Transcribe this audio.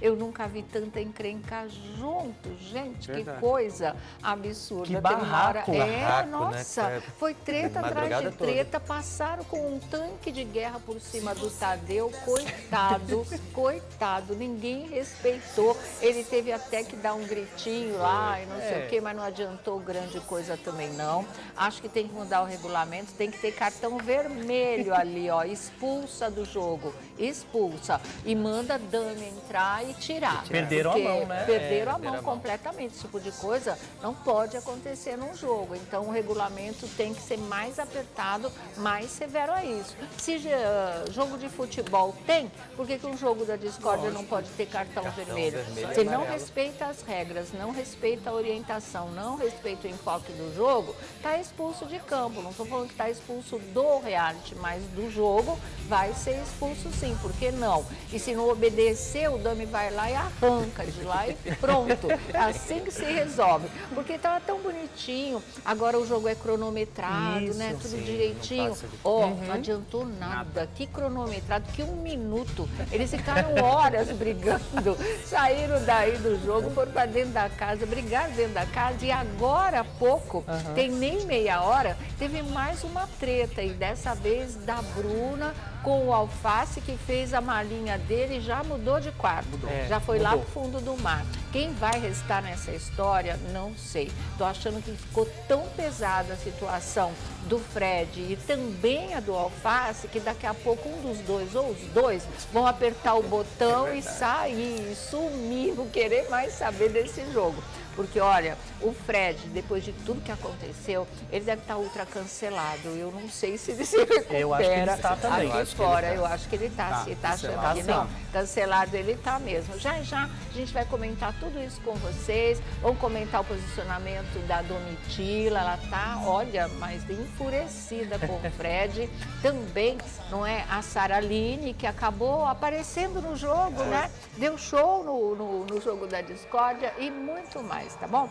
Eu nunca vi tanta encrenca junto, gente, Verdade. que coisa absurda. Que barraco, É, barraco, né, nossa, que foi treta atrás de madrugada toda. treta, passaram com um tanque de guerra por cima do Tadeu, coitado, coitado, ninguém respeitou. Ele teve até que dar um gritinho lá e não sei É. o quê, mas não adiantou grande coisa também não. Acho que tem que mudar o regulamento, tem que ter cartão vermelho ali, ó, expulsa do jogo, expulsa e manda Dami entrar e tirar. Perderam a mão, né? Perderam É, a perderam mão a mão. completamente. Esse tipo de coisa não pode acontecer num jogo. Então o regulamento tem que ser mais apertado, mais severo a isso. Se eh, jogo de futebol tem, por que, que um jogo da discórdia não pode ter cartão, Cartão vermelho? vermelho Se não respeita as regras, não respeita a orientação, não respeita o enfoque do jogo, está expulso de campo. Não estou falando que está expulso do reality, mas do jogo vai ser expulso sim, por que não? E se não obedecer, o Dami vai lá e arranca de lá e pronto. É assim que se resolve. Porque estava tão bonitinho, agora o jogo é cronometrado, Isso, né? Tudo sim, direitinho. não passa de- Ó, Uhum. não adiantou nada. Que cronometrado, que um minuto. Eles ficaram horas brigando. Saíram daí do jogo, foram para dentro da casa, brigaram dentro da casa e agora há pouco, tem nem meia hora, teve mais uma treta e dessa vez da Bruna com o Alface que fez a malinha dele e já mudou de quarto. É, já foi lá mudou. pro fundo do mar. Quem vai restar nessa história, não sei. Tô achando que ficou tão pesada a situação do Fred e também a do Alface, que daqui a pouco um dos dois ou os dois vão apertar o botão e sair, e sumir, não querer mais saber desse jogo. Porque, olha, o Fred, depois de tudo que aconteceu, ele deve estar ultra cancelado. Eu não sei se ele se recupera Eu acho que ele está também. aqui fora. tá. Eu acho que ele está. Tá, se está achando cancelado que tá. não, cancelado ele está mesmo. Já já a gente vai comentar tudo isso com vocês. Vamos comentar o posicionamento da Domitila. Ela tá, olha, mas enfurecida com o Fred. Também, não é? A Saraline, que acabou aparecendo no jogo, né? Deu show no, no, no jogo da discórdia e muito mais, tá bom?